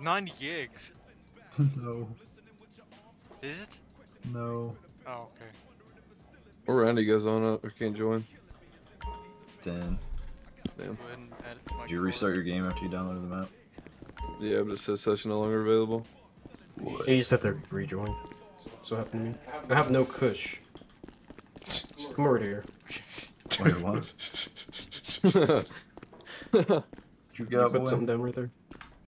90 gigs. no. Is it? No. Oh, okay. What round are you guys on up? I can't join. 10. Damn. Did you restart your game after you downloaded the map? Yeah, but it says session no longer available. Yeah, you just have to rejoin. That's what happened to me. I have no kush. Come over here. Wait, what? Did you get up put something down right there.